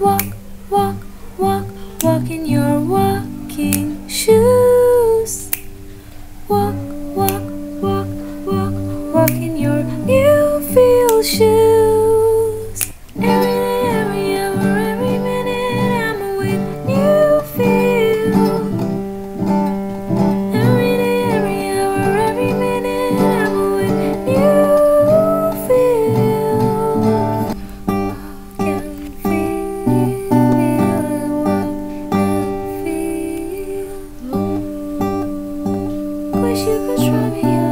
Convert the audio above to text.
walk wish you could try me out.